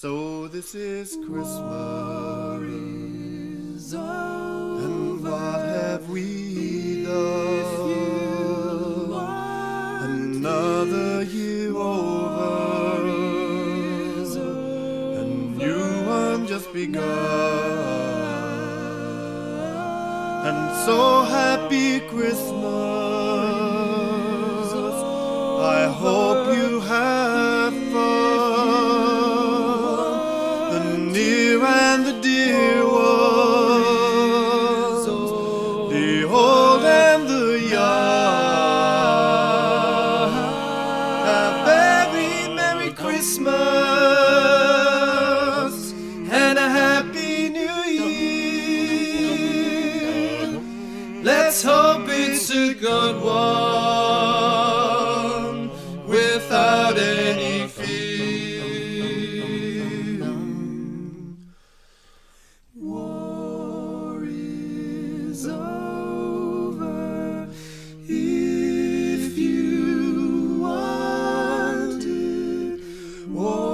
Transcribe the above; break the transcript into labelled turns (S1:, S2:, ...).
S1: So this is Christmas, and what have we done? Another year over, and new one just begun. And so happy Christmas! I hope and the dear ones, the old and the young. A very Merry Christmas and a Happy New Year. Let's hope it's a good one. over if you want it. Oh.